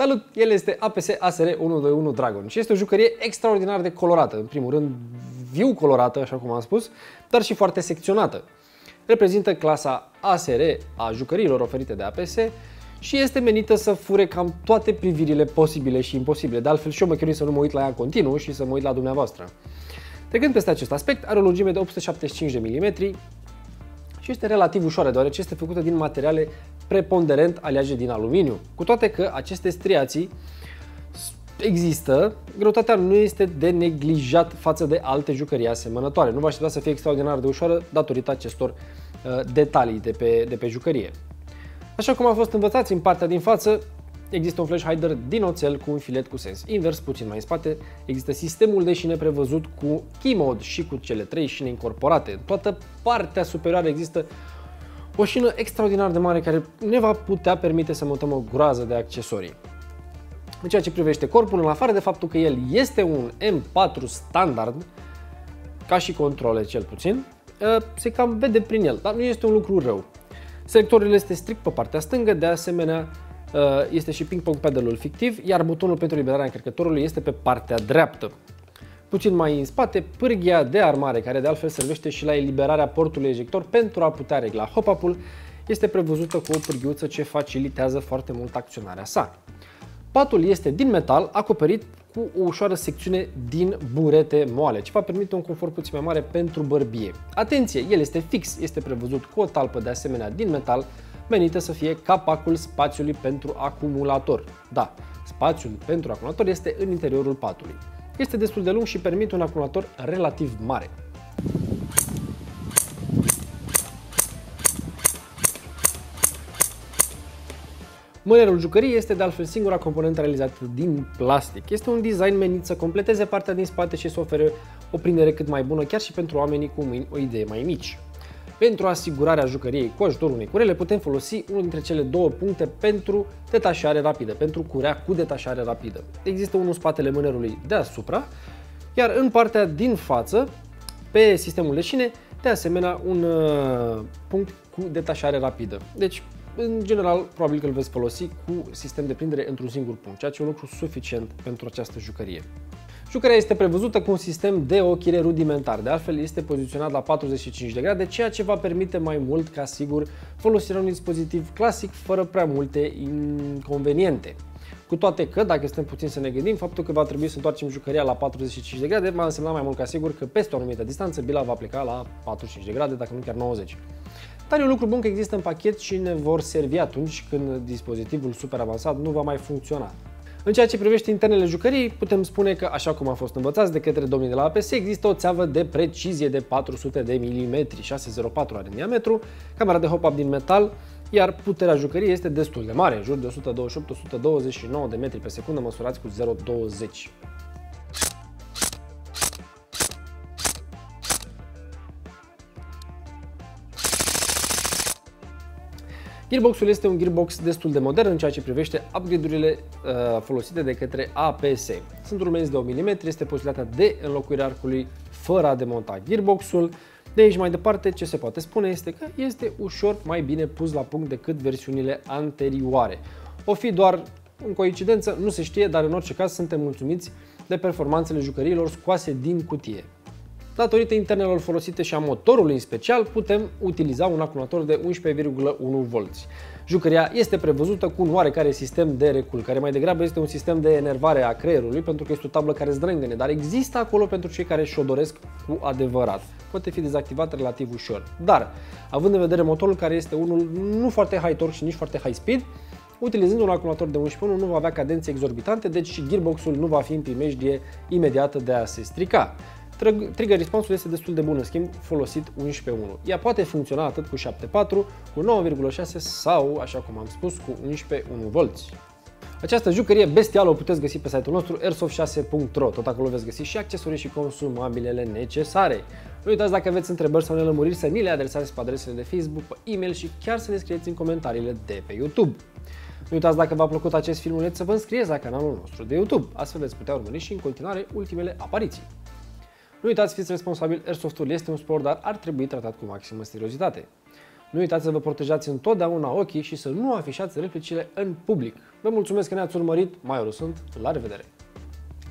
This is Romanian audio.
Salut! El este APS ASR 121 Dragon și este o jucărie extraordinar de colorată. În primul rând, viu colorată, așa cum am spus, dar și foarte secționată. Reprezintă clasa ASR a jucăriilor oferite de APS și este menită să fure cam toate privirile posibile și imposibile. De altfel și eu mă chinui să nu mă uit la ea în continuu și să mă uit la dumneavoastră. Trecând peste acest aspect, are o lungime de 875 de mm și este relativ ușoară, deoarece este făcută din materiale preponderent aliaje din aluminiu. Cu toate că aceste striații există, greutatea nu este de neglijat față de alte jucării asemănătoare. Nu vă aștepta să fie extraordinar de ușoară datorită acestor uh, detalii de pe, de pe jucărie. Așa cum a fost învățați în partea din față, există un flash hider din oțel cu un filet cu sens invers, puțin mai în spate, există sistemul de șine prevăzut cu key mode și cu cele trei șine incorporate. În toată partea superioară există o șină extraordinar de mare care ne va putea permite să montăm o groază de accesorii. În ceea ce privește corpul, în afară de faptul că el este un M4 standard, ca și controle cel puțin, ă, se cam vede prin el, dar nu este un lucru rău. Selectorul este strict pe partea stângă, de asemenea ă, este și ping-pong pedalul fictiv, iar butonul pentru liberarea încărcătorului este pe partea dreaptă. Puțin mai în spate, pârghia de armare, care de altfel servește și la eliberarea portului ejector pentru a putea regla hop-up-ul, este prevăzută cu o pârghiuță ce facilitează foarte mult acționarea sa. Patul este din metal, acoperit cu o ușoară secțiune din burete moale, ce va permite un confort puțin mai mare pentru bărbie. Atenție, el este fix, este prevăzut cu o talpă de asemenea din metal, menită să fie capacul spațiului pentru acumulator. Da, spațiul pentru acumulator este în interiorul patului este destul de lung și permite un acumulator relativ mare. Mânerul jucăriei este de altfel singura componentă realizată din plastic. Este un design menit să completeze partea din spate și să ofere o prindere cât mai bună chiar și pentru oamenii cu mâini o idee mai mici. Pentru asigurarea jucăriei cu ajutorul unei curele putem folosi unul dintre cele două puncte pentru detașare rapidă, pentru curea cu detașare rapidă. Există unul în spatele mânerului deasupra, iar în partea din față, pe sistemul de șine, de asemenea un uh, punct cu detașare rapidă. Deci, în general, probabil că îl veți folosi cu sistem de prindere într-un singur punct, ceea ce e un lucru suficient pentru această jucărie. Jucăria este prevăzută cu un sistem de ochire rudimentar, de altfel este poziționat la 45 de grade, ceea ce va permite mai mult ca sigur folosirea unui dispozitiv clasic fără prea multe inconveniente. Cu toate că, dacă stăm puțin să ne gândim, faptul că va trebui să întoarcem jucăria la 45 de grade va însemna mai mult ca sigur că peste o anumită distanță bila va pleca la 45 de grade, dacă nu chiar 90. Dar e un lucru bun că există în pachet și ne vor servi atunci când dispozitivul super avansat nu va mai funcționa. În ceea ce privește internele jucării, putem spune că, așa cum am fost învățați de către domnii de la APS, există o țeavă de precizie de 400 de mm, 604 are în diametru, camera de hop-up din metal, iar puterea jucăriei este destul de mare, în jur de 128-129 de metri pe secundă măsurați cu 0,20. Gearboxul este un gearbox destul de modern în ceea ce privește upgrade-urile uh, folosite de către APS. Sunt rumenzi de 1 mm, este posibilitatea de înlocuire arcului fără a demonta gearboxul. De aici mai departe, ce se poate spune este că este ușor mai bine pus la punct decât versiunile anterioare. O fi doar în coincidență, nu se știe, dar în orice caz suntem mulțumiți de performanțele jucăriilor scoase din cutie. Datorită internelor folosite și a motorului în special, putem utiliza un acumulator de 11,1V. Jucăria este prevăzută cu un oarecare sistem de recul, care mai degrabă este un sistem de enervare a creierului, pentru că este o tablă care zdrângăne, dar există acolo pentru cei care și-o doresc cu adevărat. Poate fi dezactivat relativ ușor. Dar, având în vedere motorul care este unul nu foarte high torque și nici foarte high speed, utilizând un acumulator de 11.1 nu va avea cadențe exorbitante, deci și gearboxul nu va fi în primejdie imediată de a se strica. Trigger response este destul de bun, în schimb, folosit 11.1. Ea poate funcționa atât cu 7.4, cu 9.6 sau, așa cum am spus, cu 11.1V. Această jucărie bestială o puteți găsi pe site-ul nostru airsoft6.ro. Tot acolo veți găsi și accesorii și consumabilele necesare. Nu uitați dacă aveți întrebări sau nelămuriri să ni le adresați pe adresele de Facebook, pe e-mail și chiar să ne scrieți în comentariile de pe YouTube. Nu uitați dacă v-a plăcut acest filmuleț să vă înscrieți la canalul nostru de YouTube, astfel veți putea urmări și în continuare ultimele apariții. Nu uitați, fiți responsabil, Airsoft-ul este un sport, dar ar trebui tratat cu maximă seriozitate. Nu uitați să vă protejați întotdeauna ochii și să nu afișați replicile în public. Vă mulțumesc că ne-ați urmărit, mai sunt, la revedere!